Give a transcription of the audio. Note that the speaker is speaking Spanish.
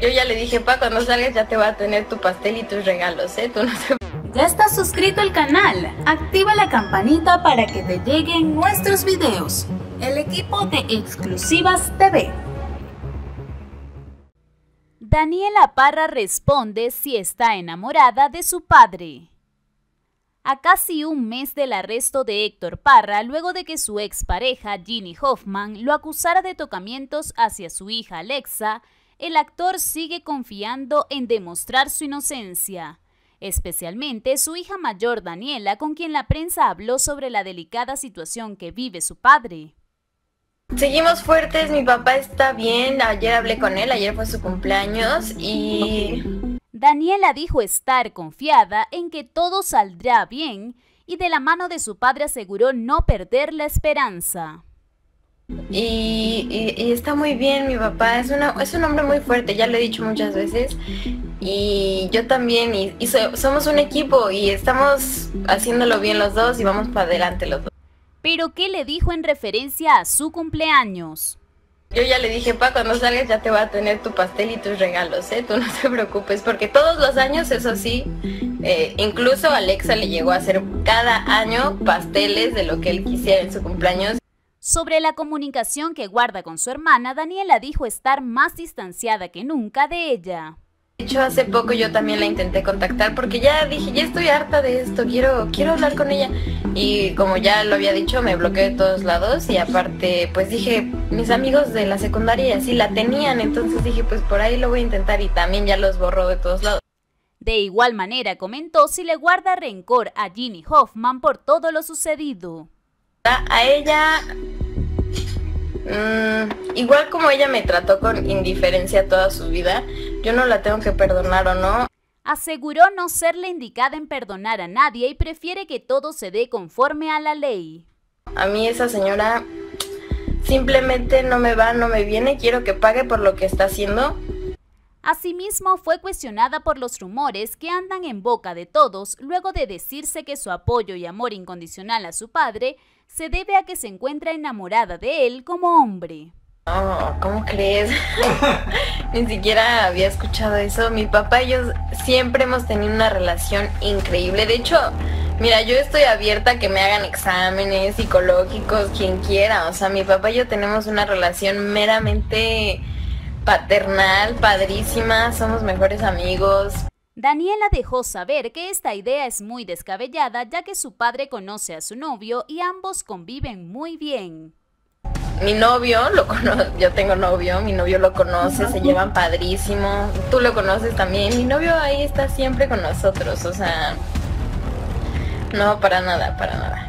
Yo ya le dije, pa, cuando salgas ya te va a tener tu pastel y tus regalos, ¿eh? Tú no te... ¿Ya estás suscrito al canal? Activa la campanita para que te lleguen nuestros videos. El equipo de Exclusivas TV. Daniela Parra responde si está enamorada de su padre. A casi un mes del arresto de Héctor Parra, luego de que su expareja Ginny Hoffman lo acusara de tocamientos hacia su hija Alexa, el actor sigue confiando en demostrar su inocencia, especialmente su hija mayor Daniela, con quien la prensa habló sobre la delicada situación que vive su padre. Seguimos fuertes, mi papá está bien, ayer hablé con él, ayer fue su cumpleaños y... Daniela dijo estar confiada en que todo saldrá bien y de la mano de su padre aseguró no perder la esperanza. Y, está muy bien mi papá, es, una, es un hombre muy fuerte, ya lo he dicho muchas veces. Y yo también, y, somos un equipo y estamos haciéndolo bien los dos y vamos para adelante los dos. ¿Pero qué le dijo en referencia a su cumpleaños? Yo ya le dije, pa, cuando salgas ya te va a tener tu pastel y tus regalos, ¿eh? Tú no te preocupes, porque todos los años, eso sí, eh, incluso Alexa le llegó a hacer cada año pasteles de lo que él quisiera en su cumpleaños. Sobre la comunicación que guarda con su hermana, Daniela dijo estar más distanciada que nunca de ella. De hecho, hace poco yo también la intenté contactar porque ya dije, ya estoy harta de esto, quiero, quiero hablar con ella. Y como ya lo había dicho, me bloqueé de todos lados y aparte, pues dije, mis amigos de la secundaria así la tenían, entonces dije, pues por ahí lo voy a intentar y también ya los borró de todos lados. De igual manera comentó si le guarda rencor a Ginny Hoffman por todo lo sucedido. A ella Mm, igual como ella me trató con indiferencia toda su vida, yo no la tengo que perdonar o no. Aseguró no ser la indicada en perdonar a nadie y prefiere que todo se dé conforme a la ley. A mí esa señora simplemente no me va, no me viene, quiero que pague por lo que está haciendo. Asimismo, fue cuestionada por los rumores que andan en boca de todos luego de decirse que su apoyo y amor incondicional a su padre se debe a que se encuentra enamorada de él como hombre. No, ¿cómo crees? Ni siquiera había escuchado eso. Mi papá y yo siempre hemos tenido una relación increíble. De hecho, mira, yo estoy abierta a que me hagan exámenes psicológicos, quien quiera. O sea, mi papá y yo tenemos una relación meramente paternal, padrísima, somos mejores amigos. Daniela dejó saber que esta idea es muy descabellada ya que su padre conoce a su novio y ambos conviven muy bien. Mi novio, lo yo tengo novio, mi novio lo conoce, se llevan padrísimo, tú lo conoces también, mi novio ahí está siempre con nosotros, o sea, no, para nada, para nada.